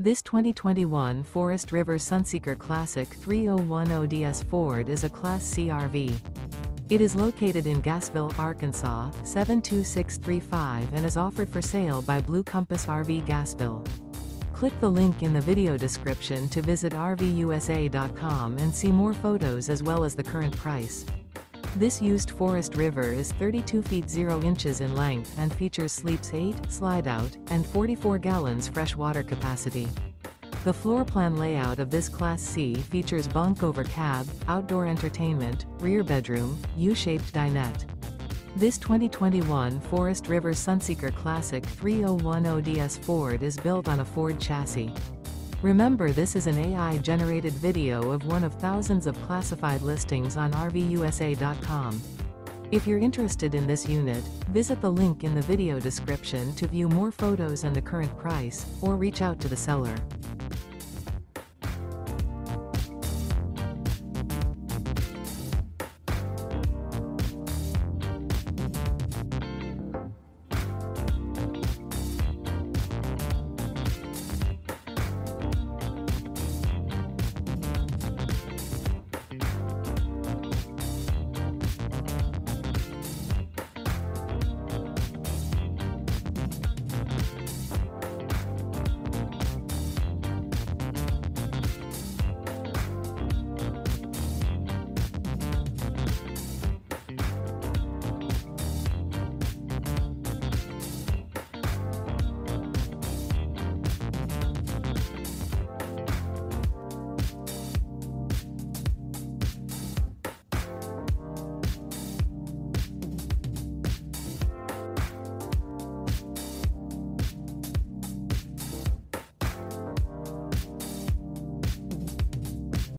This 2021 Forest River Sunseeker Classic 3010DS Ford is a Class C RV. It is located in Gassville, Arkansas, 72635 and is offered for sale by Blue Compass RV Gassville. Click the link in the video description to visit RVUSA.com and see more photos as well as the current price. This used Forest River is 32 feet 0 inches in length and features sleeps 8, slide out, and 44 gallons fresh water capacity. The floor plan layout of this Class C features bunk over cab, outdoor entertainment, rear bedroom, U-shaped dinette. This 2021 Forest River Sunseeker Classic 3010DS Ford is built on a Ford chassis. Remember this is an AI-generated video of one of thousands of classified listings on RVUSA.com. If you're interested in this unit, visit the link in the video description to view more photos and the current price, or reach out to the seller.